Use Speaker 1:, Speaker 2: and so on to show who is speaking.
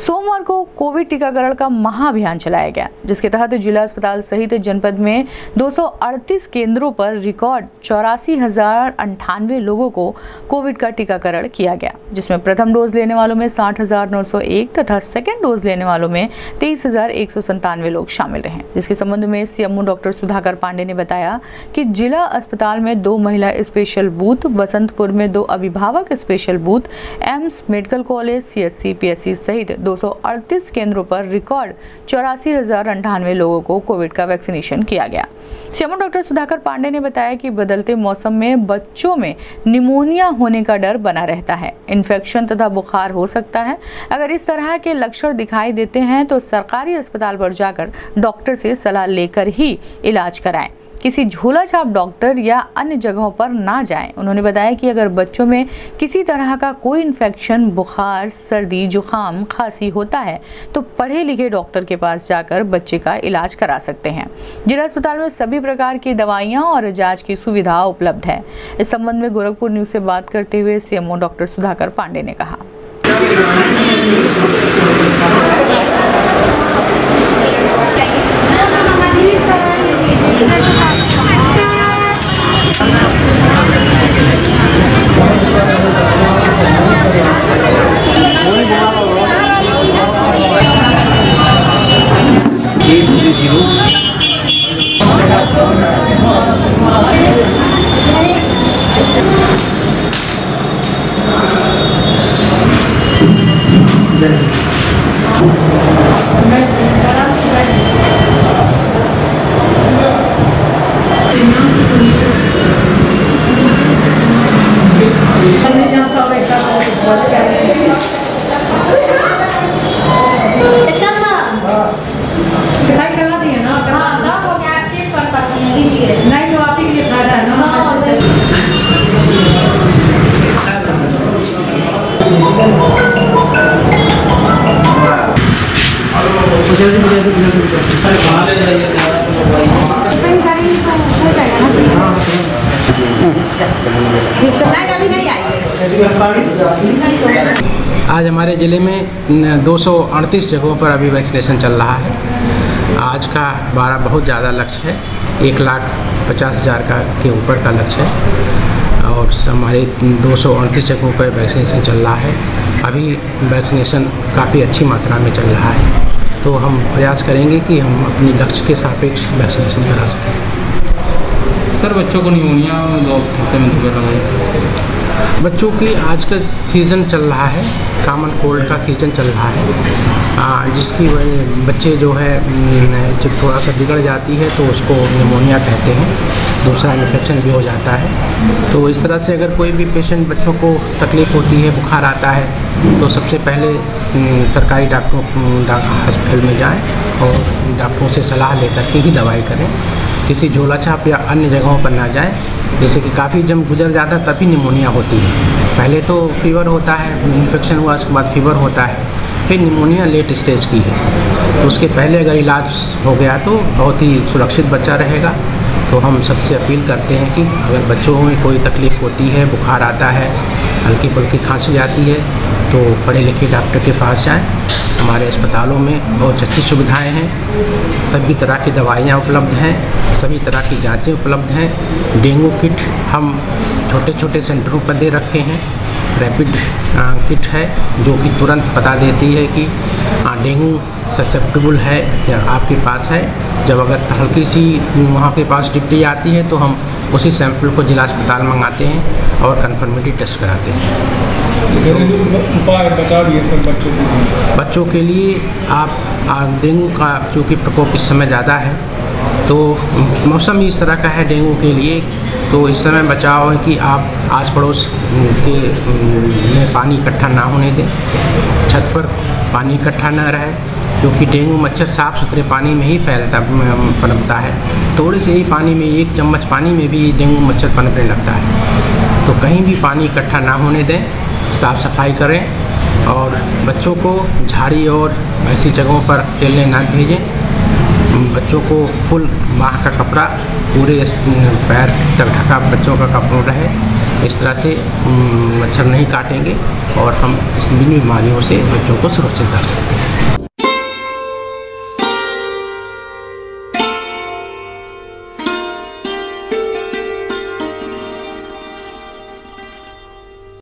Speaker 1: सोमवार को कोविड टीकाकरण का महाअभियान चलाया गया, जिसके तहत जिला अस्पताल सहित जनपद में 238 केंद्रों पर रिकॉर्ड चौरासी लोगों को कोविड का टीकाकरण किया गया, जिसमें प्रथम डोज लेने वालों में साठ तथा सेकेंड डोज लेने वालों में तेईस लोग शामिल रहे। जिसके संबंध में सीएमओ डॉक्टर सुधाकर पांडे ने बताया कि जिला अस्पताल में दो महिला स्पेशल बूथ, बसंतपुर में दो अभिभावक special booth, AIIMS medical college CHC PSC सहित 238 केंद्रों पर रिकॉर्ड चौरासी लोगों को कोविड का वैक्सीनेशन किया गया। सीएमओ डॉक्टर सुधाकर पांडे ने बताया कि बदलते मौसम में बच्चों में निमोनिया होने का डर बना रहता है। इन्फेक्शन तथा बुखार हो सकता है। अगर इस तरह के लक्षण दिखाई देते हैं तो सरकारी अस्पताल पर जाकर डॉक्टर से सलाह लेकर ही इलाज कराएँ। किसी झोला छाप डॉक्टर या अन्य जगहों पर ना जाएँ। उन्होंने बताया कि अगर बच्चों में किसी तरह का कोई इन्फेक्शन बुखार, सर्दी, जुकाम खांसी होता है तो पढ़े लिखे डॉक्टर के पास जाकर बच्चे का इलाज करा सकते हैं। जिला अस्पताल में सभी प्रकार की दवाइयाँ और जाँच की सुविधा उपलब्ध है। इस संबंध में गोरखपुर न्यूज़ से बात करते हुए सीएमओ डॉक्टर सुधाकर पांडे ने कहा।
Speaker 2: चल ना
Speaker 3: आज हमारे ज़िले में दो सौ अड़तीस जगहों पर अभी वैक्सीनेशन चल रहा है। आज का बारह बहुत ज़्यादा लक्ष्य है। एक लाख पचास हज़ार का के ऊपर का लक्ष्य है। और हमारे दो सौ अड़तीस जगहों पर वैक्सीनेशन चल रहा है। अभी वैक्सीनेशन काफ़ी अच्छी मात्रा में चल रहा है। तो हम प्रयास करेंगे कि हम अपने लक्ष्य के सापेक्ष वैक्सीनेशन करा सकें।
Speaker 4: सर, बच्चों को निमोनिया
Speaker 3: बच्चों की आज का सीज़न चल रहा है कामन कोल्ड का सीज़न चल रहा है। आ, जिसकी वजह बच्चे जो है जब थोड़ा सा बिगड़ जाती है तो उसको निमोनिया कहते हैं। दूसरा इन्फेक्शन भी हो जाता है। तो इस तरह से अगर कोई भी पेशेंट बच्चों को तकलीफ़ होती है बुखार आता है तो सबसे पहले सरकारी डॉक्टरों हॉस्पिटल में जाएँ और डॉक्टरों से सलाह लेकर के ही दवाई करें। किसी झोला छाप या अन्य जगहों पर ना जाएँ जैसे कि काफ़ी जब गुजर जाता है, तभी निमोनिया होती है। पहले तो फीवर होता है इन्फेक्शन हुआ, उसके बाद फीवर होता है। फिर निमोनिया लेट स्टेज की है। तो उसके पहले अगर इलाज हो गया तो बहुत ही सुरक्षित बच्चा रहेगा। तो हम सबसे अपील करते हैं कि अगर बच्चों में कोई तकलीफ़ होती है, बुखार आता है हल्की फुल्की खांसी आती है तो पढ़े लिखे डॉक्टर के पास जाएँ। हमारे अस्पतालों में बहुत अच्छी सुविधाएँ हैं। सभी तरह की दवाइयाँ उपलब्ध हैं, सभी तरह की जांचें उपलब्ध हैं। डेंगू किट हम छोटे छोटे सेंटरों पर दे रखे हैं। रैपिड किट है जो कि तुरंत बता देती है कि डेंगू ससेप्टेबल है या आपके पास है। जब अगर हल्की सी वहाँ के पास डिप्टी आती है तो हम उसी सैंपल को जिला अस्पताल मंगाते हैं और कन्फर्मेटिव टेस्ट कराते हैं।
Speaker 5: उपाय बचा दिए सब बच्चों के लिए।
Speaker 3: बच्चों के लिए आप डेंगू का चूँकि प्रकोप इस समय ज़्यादा है तो मौसम ही इस तरह का है डेंगू के लिए तो इस समय बचाव है कि आप आस पड़ोस के में पानी इकट्ठा ना होने दें छत पर पानी इकट्ठा न रहे क्योंकि डेंगू मच्छर साफ़ सुथरे पानी में ही फैलता पनपता है। थोड़े से ही पानी में, एक चम्मच पानी में भी डेंगू मच्छर पनपने लगता है। तो कहीं भी पानी इकट्ठा ना होने दें, साफ़ सफ़ाई करें और बच्चों को झाड़ी और ऐसी जगहों पर खेलने ना भेजें। बच्चों को फुल माह का कपड़ा, पूरे पैर तक ढका बच्चों का कपड़ा रहे। इस तरह से मच्छर नहीं काटेंगे और हम इस बीमारियों से बच्चों को सुरक्षित रख सकते हैं।